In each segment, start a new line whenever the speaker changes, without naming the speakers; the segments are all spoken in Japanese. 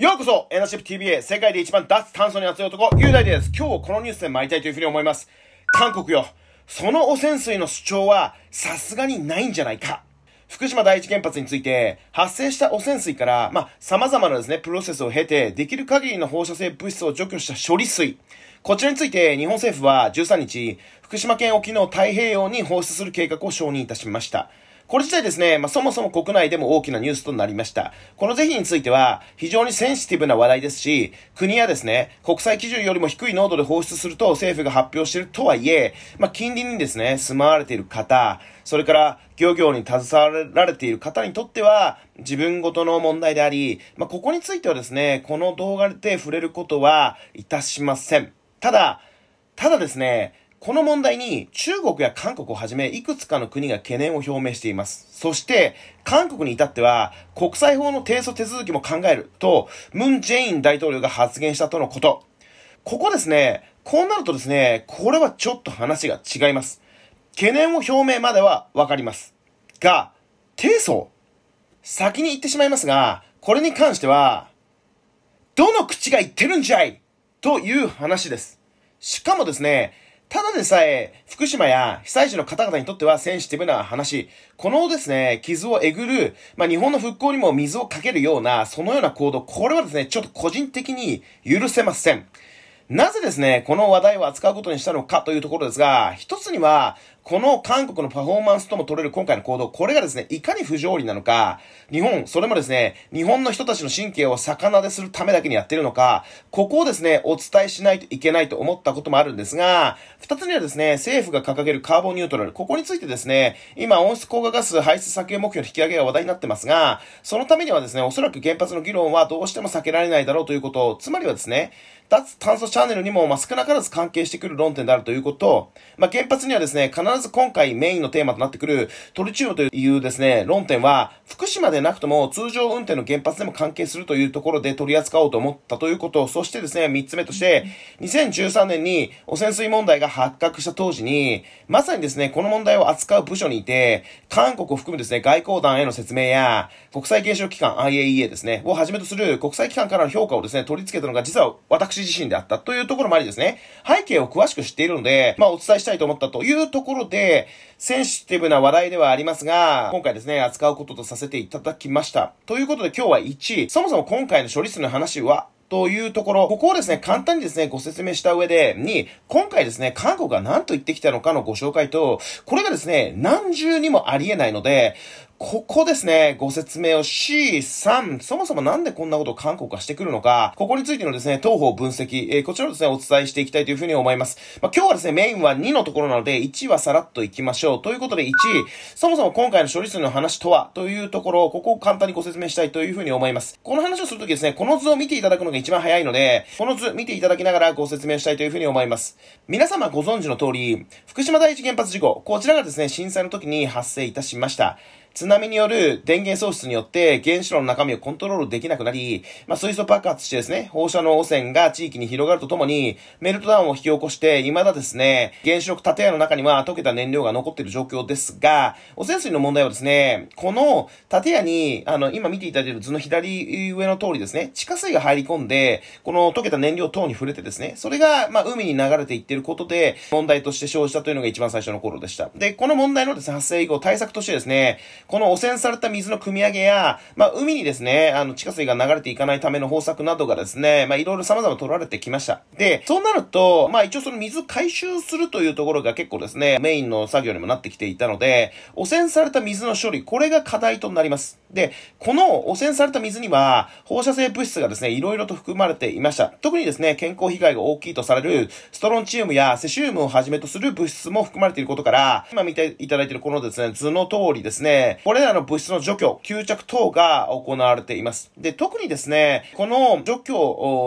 ようこそ、エナシップ TVA、世界で一番脱炭素に熱い男、雄大です。今日このニュースで参りたいというふうに思います。韓国よ、その汚染水の主張は、さすがにないんじゃないか。福島第一原発について、発生した汚染水から、まあ、様々なですね、プロセスを経て、できる限りの放射性物質を除去した処理水。こちらについて、日本政府は13日、福島県沖の太平洋に放出する計画を承認いたしました。これ自体ですね、まあ、そもそも国内でも大きなニュースとなりました。この是非については、非常にセンシティブな話題ですし、国はですね、国際基準よりも低い濃度で放出すると政府が発表しているとはいえ、まあ、近隣にですね、住まわれている方、それから漁業に携わられている方にとっては、自分ごとの問題であり、まあ、ここについてはですね、この動画で触れることはいたしません。ただ、ただですね、この問題に中国や韓国をはじめいくつかの国が懸念を表明しています。そして、韓国に至っては国際法の提訴手続きも考えると、ムン・ジェイン大統領が発言したとのこと。ここですね、こうなるとですね、これはちょっと話が違います。懸念を表明まではわかります。が、提訴先に言ってしまいますが、これに関しては、どの口が言ってるんじゃいという話です。しかもですね、ただでさえ、福島や被災地の方々にとってはセンシティブな話。このですね、傷をえぐる、まあ、日本の復興にも水をかけるような、そのような行動、これはですね、ちょっと個人的に許せません。なぜですね、この話題を扱うことにしたのかというところですが、一つには、この韓国のパフォーマンスとも取れる今回の行動、これがですね、いかに不条理なのか、日本、それもですね、日本の人たちの神経を逆なでするためだけにやってるのか、ここをですね、お伝えしないといけないと思ったこともあるんですが、二つにはですね、政府が掲げるカーボンニュートラル、ここについてですね、今温室効果ガス排出削減目標の引き上げが話題になってますが、そのためにはですね、おそらく原発の議論はどうしても避けられないだろうということ、つまりはですね、脱炭素チャンネルにも、まあ、少なからず関係してくる論点であるということ、まあ、原発にはですね、必ずず今回メインのテーマとなってくるトリチウムというですね、論点は、福島でなくとも通常運転の原発でも関係するというところで取り扱おうと思ったということ、そしてですね、三つ目として、2013年に汚染水問題が発覚した当時に、まさにですね、この問題を扱う部署にいて、韓国を含むですね、外交団への説明や、国際原子力機関 IAEA ですね、をはじめとする国際機関からの評価をですね、取り付けたのが実は私自身であったというところもありですね、背景を詳しく知っているので、まあお伝えしたいと思ったというところで、センシティブな話題ではありますが、今回ですね、扱うこととさせていただきました。ということで今日は1、そもそも今回の処理数の話は、というところ、ここをですね、簡単にですね、ご説明した上で、に、今回ですね、韓国が何と言ってきたのかのご紹介と、これがですね、何重にもありえないので、ここですね、ご説明を C3、そもそもなんでこんなことを韓国がしてくるのか、ここについてのですね、当方分析、えー、こちらをですね、お伝えしていきたいというふうに思います。まあ、今日はですね、メインは2のところなので、1はさらっといきましょう。ということで1、そもそも今回の処理水の話とは、というところを、ここを簡単にご説明したいというふうに思います。この話をするときですね、この図を見ていただくのが一番早いので、この図見ていただきながらご説明したいというふうに思います。皆様ご存知の通り、福島第一原発事故、こちらがですね、震災の時に発生いたしました。津波による電源喪失によって原子炉の中身をコントロールできなくなり、まあ、水素爆発してですね、放射能汚染が地域に広がるとともに、メルトダウンを引き起こして、未だですね、原子力建屋の中には溶けた燃料が残っている状況ですが、汚染水の問題はですね、この建屋に、あの、今見ていただいている図の左上の通りですね、地下水が入り込んで、この溶けた燃料等に触れてですね、それが、まあ、海に流れていっていることで、問題として生じたというのが一番最初の頃でした。で、この問題のですね、発生以降、対策としてですね、この汚染された水の汲み上げや、まあ、海にですね、あの、地下水が流れていかないための方策などがですね、まあ、いろいろ様々取られてきました。で、そうなると、まあ、一応その水回収するというところが結構ですね、メインの作業にもなってきていたので、汚染された水の処理、これが課題となります。で、この汚染された水には、放射性物質がですね、いろいろと含まれていました。特にですね、健康被害が大きいとされる、ストロンチウムやセシウムをはじめとする物質も含まれていることから、今見ていただいているこのですね、図の通りですね、これらの物質の除去、吸着等が行われています。で、特にですね、この除去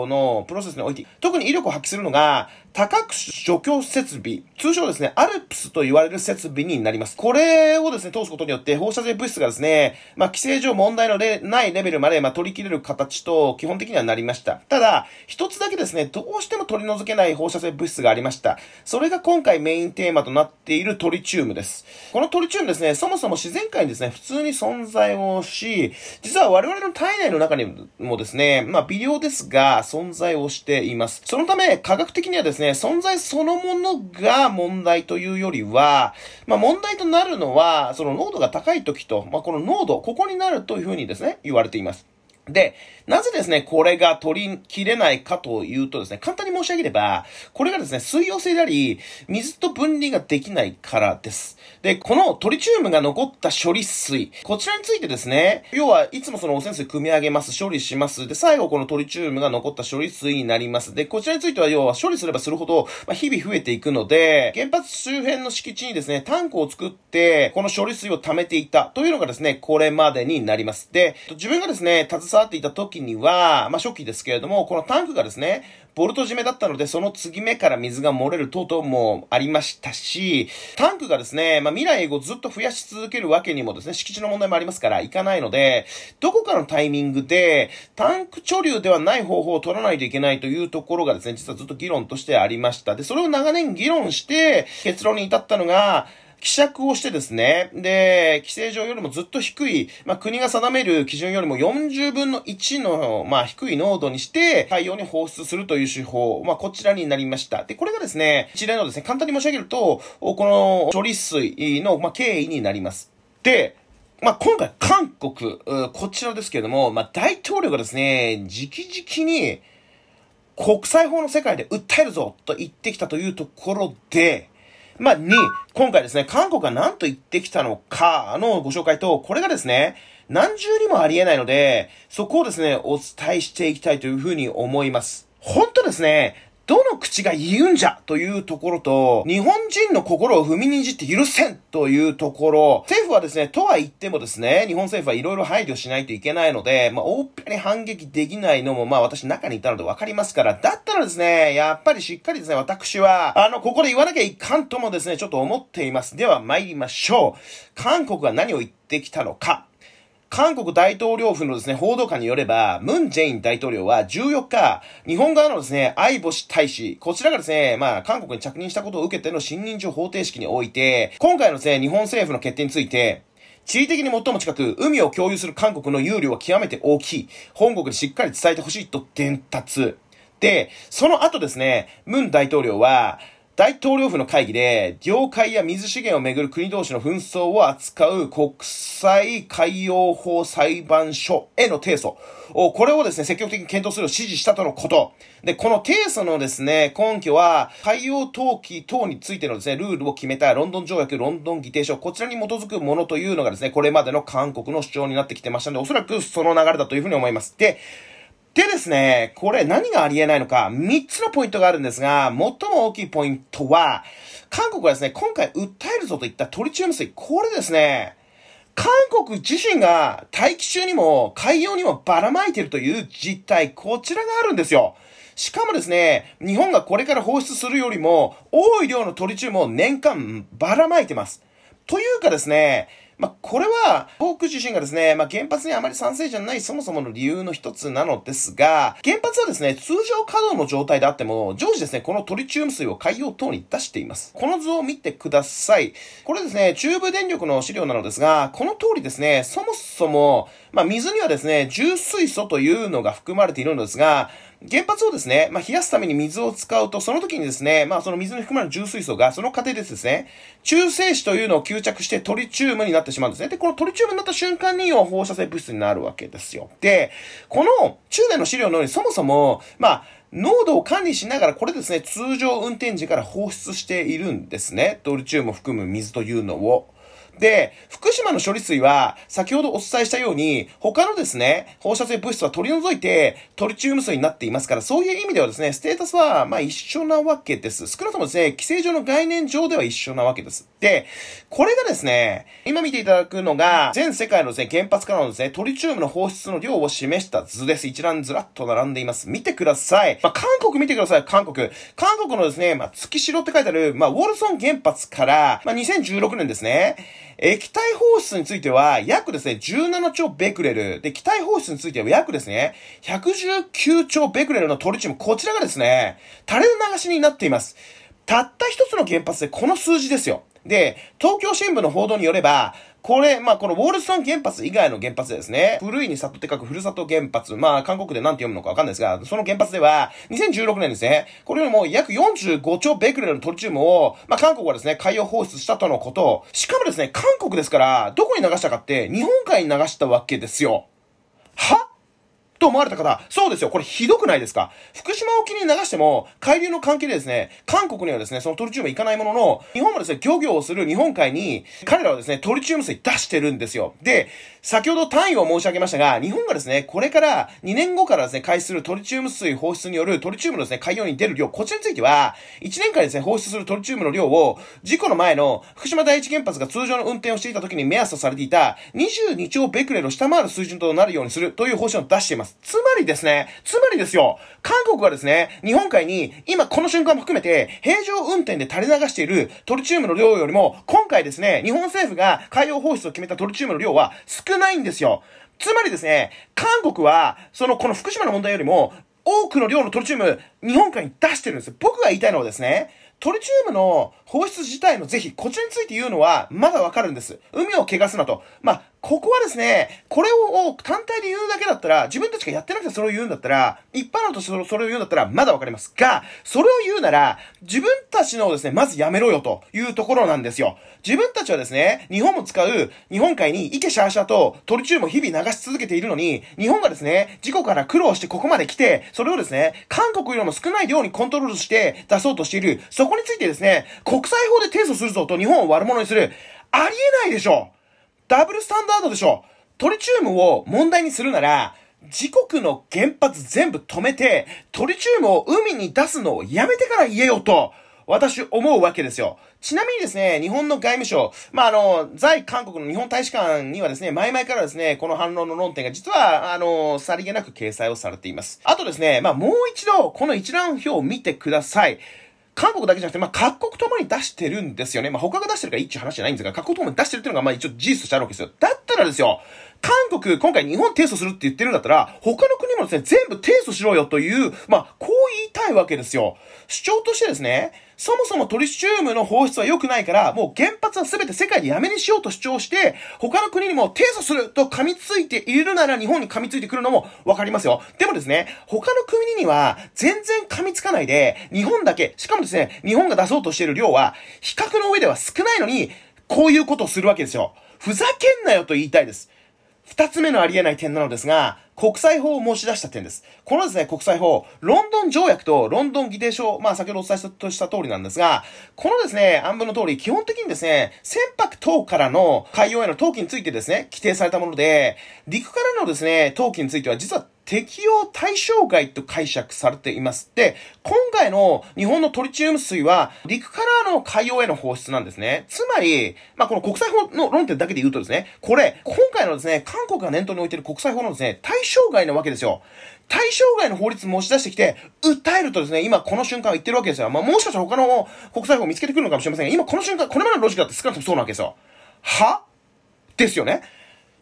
のプロセスにおいて、特に威力を発揮するのが、多角除去設備、通称ですね、アルプスと言われる設備になります。これをですね、通すことによって放射性物質がですね、まあ、規制上問題のないレベルまで、まあ、取り切れる形と基本的にはなりました。ただ、一つだけですね、どうしても取り除けない放射性物質がありました。それが今回メインテーマとなっているトリチウムです。このトリチウムですね、そもそも自然界にですね、普通に存在をし、実は我々の体内の中にもですね、まあ、微量ですが、存在をしています。そのため、科学的にはですね、存在そのものが問題というよりは、まあ、問題となるのは、その濃度が高い時と、まあ、この濃度、ここになるというふうにですね、言われています。で、なぜですね、これが取り切れないかというとですね、簡単に申し上げれば、これがですね、水溶性であり、水と分離ができないからです。で、このトリチウムが残った処理水、こちらについてですね、要はいつもその汚染水組み上げます、処理します。で、最後このトリチウムが残った処理水になります。で、こちらについては要は処理すればするほど、まあ、日々増えていくので、原発周辺の敷地にですね、タンクを作って、この処理水を溜めていたというのがですね、これまでになります。で、自分がですね、携わっていた時には、まあ、初期ですけれども、このタンクがですね、ボルト締めだったので、その継ぎ目から水が漏れる等々もありましたし、タンクがですね、まあ、未来をずっと増やし続けるわけにもですね、敷地の問題もありますから、いかないので、どこかのタイミングで、タンク貯留ではない方法を取らないといけないというところがですね、実はずっと議論としてありました。で、それを長年議論して、結論に至ったのが、希釈をしてですね、で、規制上よりもずっと低い、まあ、国が定める基準よりも40分の1の、まあ、低い濃度にして、海洋に放出するという手法、まあ、こちらになりました。で、これがですね、一連のですね、簡単に申し上げると、この処理水の、まあ、経緯になります。で、まあ、今回、韓国、こちらですけれども、まあ、大統領がですね、直々に、国際法の世界で訴えるぞと言ってきたというところで、まあ、に、今回ですね、韓国が何と言ってきたのかのご紹介と、これがですね、何重にもありえないので、そこをですね、お伝えしていきたいというふうに思います。本当ですね、どの口が言うんじゃというところと、日本人の心を踏みにじって許せんというところ、政府はですね、とは言ってもですね、日本政府はいろいろ配慮しないといけないので、まあ、大っぴらに反撃できないのも、まあ私中にいたのでわかりますから、だったらですね、やっぱりしっかりですね、私は、あの、ここで言わなきゃいかんともですね、ちょっと思っています。では参りましょう。韓国が何を言ってきたのか。韓国大統領府のですね、報道官によれば、ムン・ジェイン大統領は14日、日本側のですね、相星大使、こちらがですね、まあ、韓国に着任したことを受けての信任状方程式において、今回のですね、日本政府の決定について、地理的に最も近く、海を共有する韓国の有料は極めて大きい。本国にしっかり伝えてほしいと伝達。で、その後ですね、ムン大統領は、大統領府の会議で、領海や水資源をめぐる国同士の紛争を扱う国際海洋法裁判所への提訴。これをですね、積極的に検討するよう指示したとのこと。で、この提訴のですね、根拠は、海洋投棄等についてのですね、ルールを決めたロンドン条約、ロンドン議定書、こちらに基づくものというのがですね、これまでの韓国の主張になってきてましたので、おそらくその流れだというふうに思います。で、でですね、これ何がありえないのか、3つのポイントがあるんですが、最も大きいポイントは、韓国はですね、今回訴えるぞといったトリチウム水、これですね、韓国自身が大気中にも海洋にもばらまいてるという実態、こちらがあるんですよ。しかもですね、日本がこれから放出するよりも多い量のトリチウムを年間ばらまいてます。というかですね、まあ、これは、僕自身がですね、まあ、原発にあまり賛成じゃないそもそもの理由の一つなのですが、原発はですね、通常稼働の状態であっても、常時ですね、このトリチウム水を海洋等に出しています。この図を見てください。これですね、中部電力の資料なのですが、この通りですね、そもそも、まあ、水にはですね、重水素というのが含まれているのですが、原発をですね、まあ、冷やすために水を使うと、その時にですね、まあ、その水に含まれる重水素が、その過程でですね、中性子というのを吸着してトリチウムになってしまうんですね。で、このトリチウムになった瞬間に、要放射性物質になるわけですよ。で、この中年の資料のように、そもそも、まあ、濃度を管理しながら、これですね、通常運転時から放出しているんですね。トリチウムを含む水というのを。で、福島の処理水は、先ほどお伝えしたように、他のですね、放射性物質は取り除いて、トリチウム水になっていますから、そういう意味ではですね、ステータスは、まあ一緒なわけです。少なくともですね、規制上の概念上では一緒なわけです。で、これがですね、今見ていただくのが、全世界のですね、原発からのですね、トリチウムの放出の量を示した図です。一覧ずらっと並んでいます。見てください。まあ、韓国見てください、韓国。韓国のですね、まあ、月城って書いてある、まあ、ウォルソン原発から、まあ、2016年ですね、液体放出については、約ですね、17兆ベクレル。で、気体放出については約ですね、119兆ベクレルのトリチウム、こちらがですね、垂れ流しになっています。たった一つの原発でこの数字ですよ。で、東京新聞の報道によれば、これ、まあ、このウォールストン原発以外の原発ですね、古いに里って書くふるさと原発、まあ、韓国で何て読むのかわかんないですが、その原発では、2016年ですね、これよりも約45兆ベクレルのトリチウムを、まあ、韓国はですね、海洋放出したとのこと。しかもですね、韓国ですから、どこに流したかって、日本海に流したわけですよ。は？と思われた方、そうですよ。これひどくないですか？福島沖に流しても、海流の関係でですね、韓国にはですね、そのトリチウムいかないものの、日本もですね、漁業をする日本海に、彼らはですね、トリチウム水出してるんですよ。で、先ほど単位を申し上げましたが、日本がですね、これから2年後からですね、開始するトリチウム水放出によるトリチウムのですね、海洋に出る量、こちらについては、1年間ですね、放出するトリチウムの量を、事故の前の福島第一原発が通常の運転をしていた時に目安とされていた22兆ベクレルを下回る水準となるようにするという方針を出しています。つまりですね、つまりですよ、韓国はですね、日本海に今この瞬間も含めて平常運転で垂れ流しているトリチウムの量よりも、今回ですね、日本政府が海洋放出を決めたトリチウムの量は少ないんですよ。つまりですね、韓国は、その、この福島の問題よりも、多くの量のトリチウム、日本海に出してるんです。僕が言いたいのはですね、トリチウムの放出自体の是非、こちらについて言うのは、まだわかるんです。海を汚すなと。まあ、ここはですね、これを単体で言うだけだったら、自分たちがやってなくてそれを言うんだったら、一般のとしてそれを言うんだったら、まだわかりますが、それを言うなら、自分たちのですね、まずやめろよというところなんですよ。自分たちはですね、日本も使う日本海に池シャーシャーとトリチウムを日々流し続けているのに、日本がですね、事故から苦労してここまで来て、それをですね、韓国よりも少ない量にコントロールして出そうとしている。そこについてですね、国際法で提訴するぞと日本を悪者にする。ありえないでしょダブルスタンダードでしょトリチウムを問題にするなら、自国の原発全部止めて、トリチウムを海に出すのをやめてから言えよと、私思うわけですよ。ちなみにですね、日本の外務省、まあ、あの、在韓国の日本大使館にはですね、前々からですね、この反論の論点が実は、あの、さりげなく掲載をされています。あとですね、まあ、もう一度、この一覧表を見てください。韓国だけじゃなくて、まあ、各国ともに出してるんですよね。まあ、他が出してるからいいっていう話じゃないんですが、各国ともに出してるっていうのが、まあ、一応事実としてあるわけですよ。だったらですよ、韓国、今回日本提訴するって言ってるんだったら、他の国もですね、全部提訴しろよという、まあ、こう言いたいわけですよ。主張としてですね、そもそもトリチウムの放出は良くないから、もう原発は全て世界でやめにしようと主張して、他の国にも提訴すると噛みついているなら日本に噛みついてくるのもわかりますよ。でもですね、他の国には全然噛みつかないで、日本だけ、しかもですね、日本が出そうとしている量は、比較の上では少ないのに、こういうことをするわけですよ。ふざけんなよと言いたいです。二つ目のありえない点なのですが、国際法を申し出した点です。このですね、国際法、ロンドン条約とロンドン議定書、まあ先ほどお伝えしたとした通りなんですが、このですね、案文の通り、基本的にですね、船舶等からの海洋への投機についてですね、規定されたもので、陸からのですね、投機については実は適用対象外と解釈されています。で、今回の日本のトリチウム水は陸からの海洋への放出なんですね。つまり、まあ、この国際法の論点だけで言うとですね、これ、今回のですね、韓国が念頭に置いている国際法のですね、対象外なわけですよ。対象外の法律持ち出してきて、訴えるとですね、今この瞬間言ってるわけですよ。まあ、もしかしたら他の国際法を見つけてくるのかもしれませんが、今この瞬間、これまでのロジックだって少なくともそうなわけですよ。は？ですよね。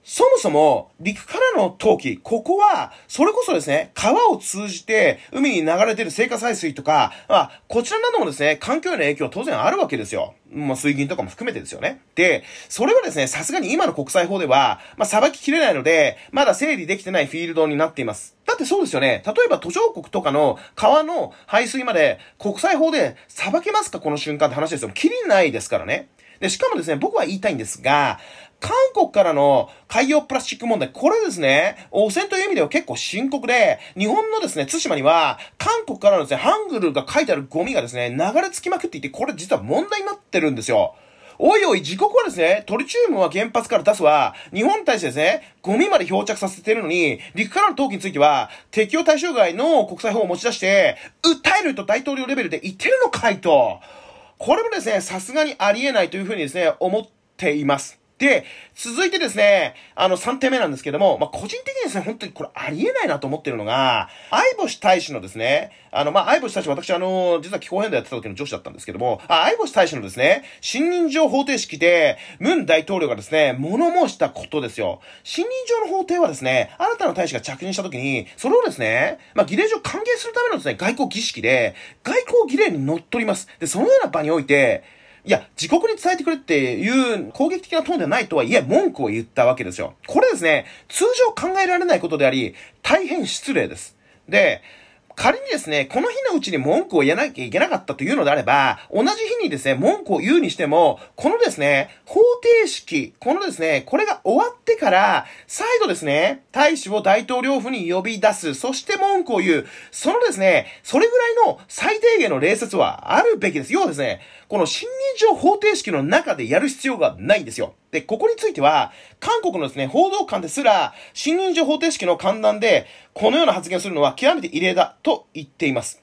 そもそも、陸からの陶器、ここは、それこそですね、川を通じて、海に流れてる生活排水とか、まあ、こちらなどもですね、環境への影響は当然あるわけですよ。まあ、水銀とかも含めてですよね。で、それはですね、さすがに今の国際法では、まあ、裁ききれないので、まだ整理できてないフィールドになっています。だってそうですよね。例えば途上国とかの川の排水まで国際法で裁けますか？この瞬間って話ですよ。きりないですからね。で、しかもですね、僕は言いたいんですが、韓国からの海洋プラスチック問題、これですね、汚染という意味では結構深刻で、日本のですね、対馬には、韓国からのですね、ハングルが書いてあるゴミがですね、流れ着きまくっていて、これ実は問題になってるんですよ。おいおい、自国はですね、トリチウムは原発から出すわ、日本に対してですね、ゴミまで漂着させてるのに、陸からの投棄については、適用対象外の国際法を持ち出して、訴えると大統領レベルで言ってるのかいと。これもですね、さすがにありえないというふうにですね、思っています。で、続いてですね、あの、3点目なんですけども、まあ、個人的にですね、本当にこれありえないなと思ってるのが、相星大使のですね、あの、まあ、相星大使、私あの、実は気候変動やってた時の女子だったんですけども、あ相星大使のですね、信任状方程式で、ムン大統領がですね、物申したことですよ。信任状の法廷はですね、新たな大使が着任した時に、それをですね、まあ、儀礼上歓迎するためのですね、外交儀式で、外交儀礼に乗っ取ります。で、そのような場において、いや、自国に伝えてくれっていう攻撃的なトーンではないとはいえ、文句を言ったわけですよ。これですね、通常考えられないことであり、大変失礼です。で、仮にですね、この日のうちに文句を言わなきゃいけなかったというのであれば、同じ日にですね、文句を言うにしても、このですね、方程式、このですね、これが終わってから、再度ですね、大使を大統領府に呼び出す、そして文句を言う、そのですね、それぐらいの最低限の礼節はあるべきです。要はですね、この信任状方程式の中でやる必要がないんですよ。で、ここについては、韓国のですね、報道官ですら、信任状方程式の観覧で、このような発言をするのは極めて異例だと言っています。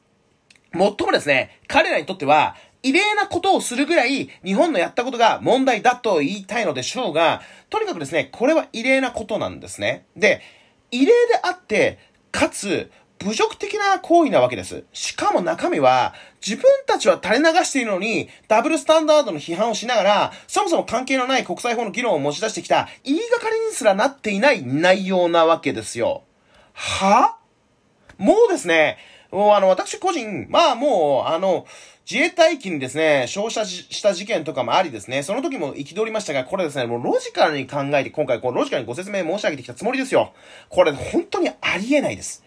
もっともですね、彼らにとっては、異例なことをするぐらい日本のやったことが問題だと言いたいのでしょうが、とにかくですね、これは異例なことなんですね。で、異例であって、かつ、侮辱的な行為なわけです。しかも中身は、自分たちは垂れ流しているのに、ダブルスタンダードの批判をしながら、そもそも関係のない国際法の議論を持ち出してきた、言いがかりにすらなっていない内容なわけですよ。は？もうですね、もうあの、私個人、まあもう、あの、自衛隊機にですね、照射した事件とかもありですね、その時も憤りましたが、これですね、もうロジカルに考えて、今回こうロジカルにご説明申し上げてきたつもりですよ。これ本当にありえないです。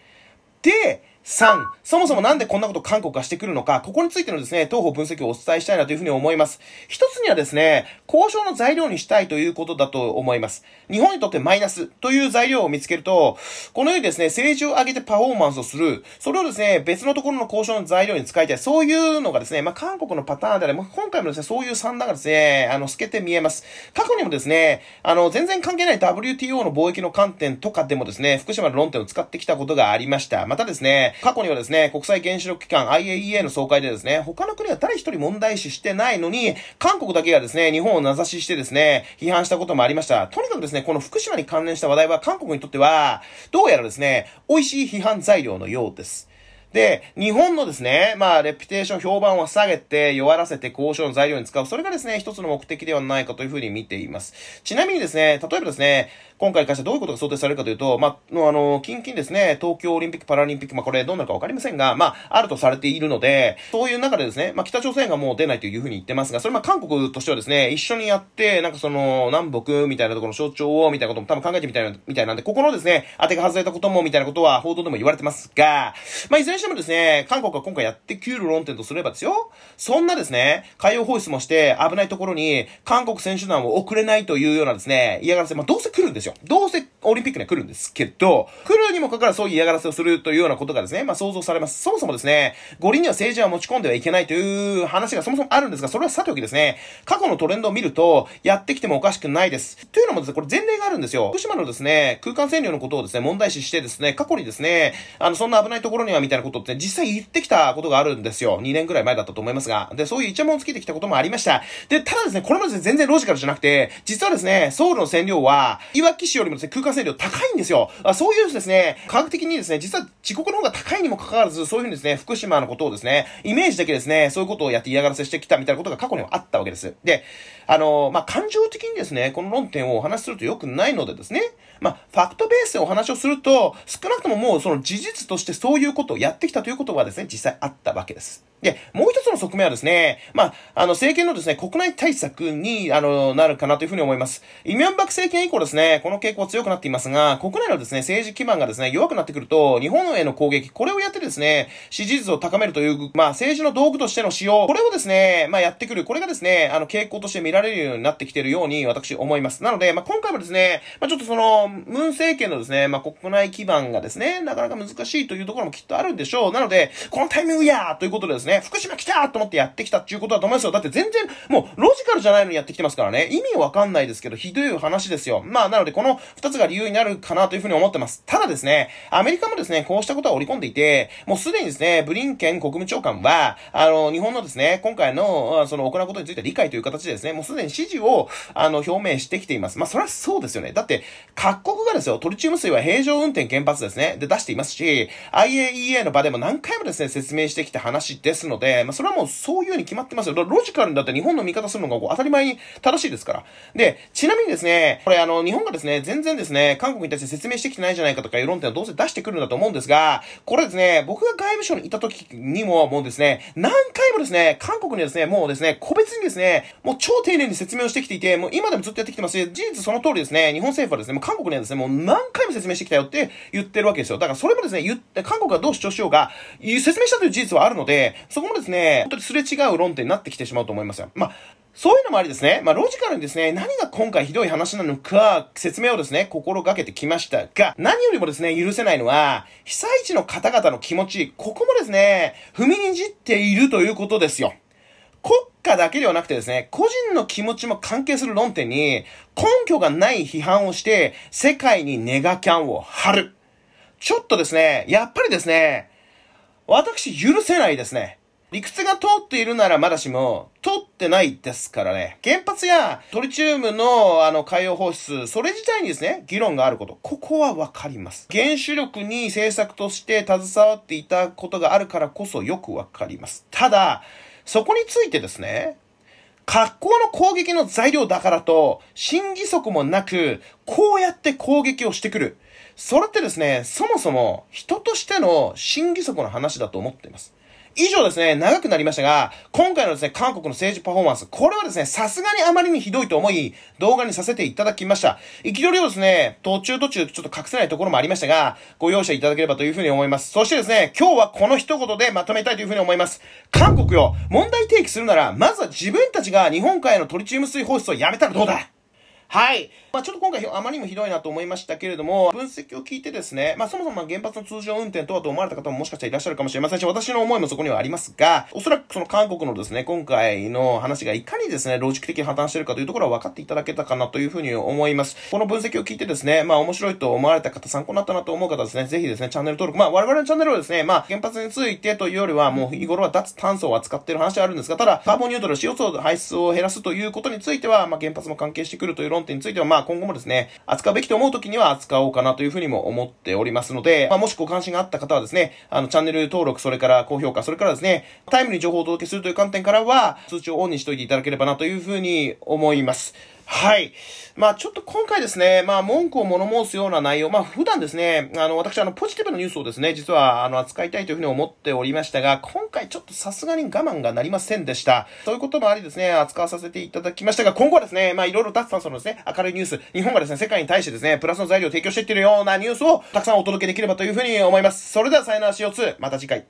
で、3、そもそもなんでこんなこと韓国がしてくるのか、ここについてのですね、東方分析をお伝えしたいなというふうに思います。一つにはですね、交渉の材料にしたいということだと思います。日本にとってマイナスという材料を見つけると、このようにですね、政治を上げてパフォーマンスをする、それをですね、別のところの交渉の材料に使いたい、そういうのがですね、まあ、韓国のパターンであれば、今回もですね、そういう算段がですね、あの、透けて見えます。過去にもですね、あの、全然関係ない WTO の貿易の観点とかでもですね、福島の論点を使ってきたことがありました。またですね、過去にはですね、国際原子力機関 IAEA の総会でですね、他の国は誰一人問題視してないのに、韓国だけがですね、日本を名指ししてですね、批判したこともありました。とにかくですね、この福島に関連した話題は韓国にとっては、どうやらですね、美味しい批判材料のようです。で、日本のですね、まあ、レピュテーション、評判を下げて、弱らせて交渉の材料に使う。それがですね、一つの目的ではないかというふうに見ています。ちなみにですね、例えばですね、今回に関してどういうことが想定されるかというと、まあ、あの、近々ですね、東京オリンピック・パラリンピック、まあ、これどうなるかわかりませんが、まあ、あるとされているので、そういう中でですね、まあ、北朝鮮がもう出ないというふうに言ってますが、それまあ、韓国としてはですね、一緒にやって、なんかその、南北みたいなところの象徴を、みたいなことも多分考えてみたいな、みたいなんで、ここのですね、当てが外れたことも、みたいなことは報道でも言われてますが、まあ、いずれにしてもですね、韓国が今回やってきうる論点とすればですよ、そんなですね、海洋放出もして危ないところに、韓国選手団を送れないというようなですね、嫌がらせ、まあ、どうせ来るんですよ。どうせオリンピックには来るんですけど、来るにもかかわらずそういう嫌がらせをするというようなことがですね、まあ想像されます。そもそもですね、五輪には政治は持ち込んではいけないという話がそもそもあるんですが、それはさておきですね、過去のトレンドを見ると、やってきてもおかしくないです。というのもですね、これ前例があるんですよ。福島のですね、空間占領のことをですね、問題視してですね、過去にですね、あの、そんな危ないところにはみたいなこととって実際言ってきたことがあるんですよ。2年くらい前だったと思いますが。で、そういうイチャモンつけてきたこともありました。で、ただですね、これもで、全然ロジカルじゃなくて、実はですね、ソウルの占領は、いわき市よりもですね、空間占領高いんですよ。あそういうですね、科学的にですね、実は自国の方が高いにもかかわらず、そういうふうにですね、福島のことをですね、イメージだけですね、そういうことをやって嫌がらせしてきたみたいなことが過去にはあったわけです。で、あの、まあ、感情的にですね、この論点をお話しすると良くないのでですね、まあ、ファクトベースでお話をすると、少なくとももうその事実としてそういうことをやってきたということはですね、実際あったわけです。で、もう一つの側面はですね、まあ、あの、政権のですね、国内対策に、あの、なるかなというふうに思います。イミョンバク政権以降ですね、この傾向は強くなっていますが、国内のですね、政治基盤がですね、弱くなってくると、日本への攻撃、これをやってですね、支持率を高めるという、まあ、政治の道具としての使用、これをですね、まあ、やってくる、これがですね、あの、傾向として見られるようになってきているように、私思います。なので、まあ、今回もですね、まあ、ちょっとその、ムン政権のですね、まあ、国内基盤がですね、なかなか難しいというところもきっとあるんでしょう。なので、このタイミングやということでですね、ね、福島来たと思ってやってきたっていうことだと思いますよ。だって全然、もう、ロジカルじゃないのにやってきてますからね。意味わかんないですけど、ひどい話ですよ。まあ、なので、この二つが理由になるかなというふうに思ってます。ただですね、アメリカもですね、こうしたことは織り込んでいて、もうすでにですね、ブリンケン国務長官は、あの、日本のですね、今回の、その行うことについて理解という形でですね、もうすでに支持を、あの、表明してきています。まあ、それはそうですよね。だって、各国がですよ、トリチウム水は平常運転原発ですね、で出していますし、IAEA の場でも何回もですね、説明してきた話ですので、まあ、それはもうそういう風に決まってますよ。ロジカルにだって日本の味方するのがこう当たり前に正しいですから。で、ちなみにですね、これあの、日本がですね、全然ですね、韓国に対して説明してきてないじゃないかとかいう論点をどうせ出してくるんだと思うんですが、これですね、僕が外務省にいた時にも、もうですね、何回もですね、韓国にですね、もうですね、個別にですね、もう超丁寧に説明をしてきていて、もう今でもずっとやってきてますし、事実その通りですね、日本政府はですね、もう韓国にはですね、もう何回も説明してきたよって言ってるわけですよ。だからそれもですね、言って、韓国がどう主張しようが、説明したという事実はあるので、そこもですね、本当にすれ違う論点になってきてしまうと思いますよ。まあ、そういうのもありですね。まあ、ロジカルにですね、何が今回ひどい話なのか、説明をですね、心がけてきましたが、何よりもですね、許せないのは、被災地の方々の気持ち、ここもですね、踏みにじっているということですよ。国家だけではなくてですね、個人の気持ちも関係する論点に、根拠がない批判をして、世界にネガキャンを貼る。ちょっとですね、やっぱりですね、私許せないですね。理屈が通っているならまだしも、通ってないですからね。原発やトリチウムのあの海洋放出、それ自体にですね、議論があること。ここはわかります。原子力に政策として携わっていたことがあるからこそよくわかります。ただ、そこについてですね、格好の攻撃の材料だからと、新規則もなく、こうやって攻撃をしてくる。それってですね、そもそも人としての新規則の話だと思っています。以上ですね、長くなりましたが、今回のですね、韓国の政治パフォーマンス、これはですね、さすがにあまりにひどいと思い、動画にさせていただきました。憤りをですね、途中途中ちょっと隠せないところもありましたが、ご容赦いただければというふうに思います。そしてですね、今日はこの一言でまとめたいというふうに思います。韓国よ、問題提起するなら、まずは自分たちが日本海のトリチウム水放出をやめたらどうだはい。まあ、ちょっと今回あまりにもひどいなと思いましたけれども、分析を聞いてですね、まあ、そもそも原発の通常運転とはと思われた方ももしかしたらいらっしゃるかもしれませんし、私の思いもそこにはありますが、おそらくその韓国のですね、今回の話がいかにですね、ロジック的に破綻してるかというところは分かっていただけたかなというふうに思います。この分析を聞いてですね、まあ、面白いと思われた方、参考になったなと思う方ですね、ぜひですね、チャンネル登録、まあ、我々のチャンネルはですね、まあ、原発についてというよりは、もう日頃は脱炭素を扱っている話はあるんですが、ただ、カーボンニュートラル CO2 排出を減らすということについては、まあ、原発も関係してくるという論点については、まあ、今後もですね、扱うべきと思う時には扱おうかなというふうにも思っておりますので、まあ、もしご関心があった方はですね、あの、チャンネル登録、それから高評価、それからですね、タイムに情報をお届けするという観点からは、通知をオンにしておいていただければなというふうに思います。はい。まあちょっと今回ですね、まあ文句を物申すような内容、まあ普段ですね、あの私あのポジティブなニュースをですね、実はあの扱いたいというふうに思っておりましたが、今回ちょっとさすがに我慢がなりませんでした。そういうこともありですね、扱わさせていただきましたが、今後はですね、まあいろいろ脱炭素のですね、明るいニュース、日本がですね、世界に対してですね、プラスの材料を提供していってるようなニュースをたくさんお届けできればというふうに思います。それではさよなら CO2、また次回。